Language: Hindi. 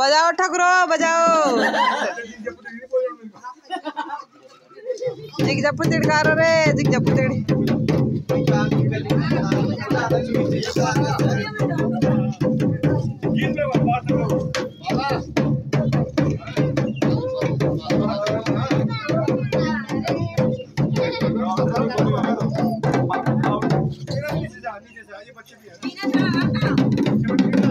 बजाओ ठकुरो बजाओ। जिग जप्पू तिड़कार रे जिग जप्पू तिड़ नीचे जा नीचे से आइए बच्चे भी है